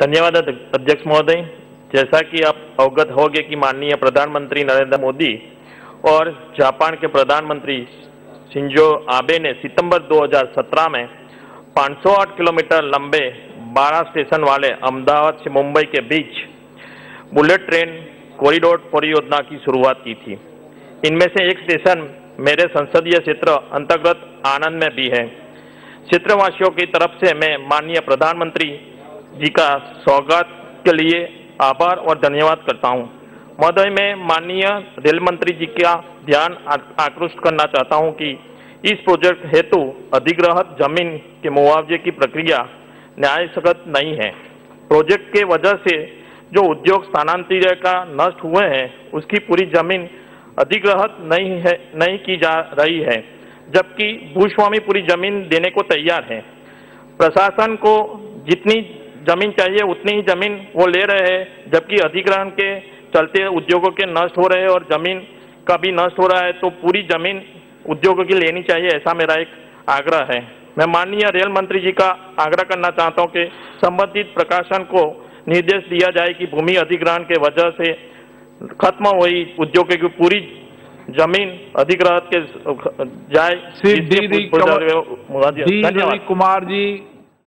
धन्यवाद अध्यक्ष महोदय। जैसा कि आप अवगत होंगे कि माननीय प्रधानमंत्री नरेंद्र मोदी और जापान के प्रधानमंत्री शिंजो आबे ने सितंबर 2017 में 508 किलोमीटर लंबे 12 स्टेशन वाले अहमदाबाद से मुंबई के बीच बुलेट ट्रेन कॉरिडोर परियोजना की शुरुआत की थी। इनमें से एक स्टेशन मेरे संसदीय क्षेत्र अंतर्गत आनंद में भी है। क्षेत्रवासियों की तरफ़ से मैं माननीय प्रधानमंत्री जी का स्वागत के लिए आभार और धन्यवाद करता हूँ। महोदय, मैं माननीय रेल मंत्री जी का ध्यान आकृष्ट करना चाहता हूँ कि इस प्रोजेक्ट हेतु अधिग्रहित ज़मीन के मुआवजे की प्रक्रिया न्याय सगत नहीं है। प्रोजेक्ट के वजह से जो उद्योग स्थानांतरित का नष्ट हुए हैं, उसकी पूरी ज़मीन अधिग्रहित नहीं है, नहीं की जा रही है, जबकि भूस्वामी पूरी ज़मीन देने को तैयार है। प्रशासन को जितनी ज़मीन चाहिए उतनी ही ज़मीन वो ले रहे हैं जबकि अधिग्रहण के चलते उद्योगों के नष्ट हो रहे हैं और ज़मीन का भी नष्ट हो रहा है तो पूरी ज़मीन उद्योगों की लेनी चाहिए ऐसा मेरा एक आग्रह है। मैं माननीय रेल मंत्री जी का आग्रह करना चाहता हूँ कि संबंधित प्रकाशन को निर्देश दिया जाए कि भूमि अधिग्रहण के वजह से खत्म हुई उद्योगों की पूरी ज़मीन अधिग्रहित के जाए। श्री डी धन्यवाद। कुमार जी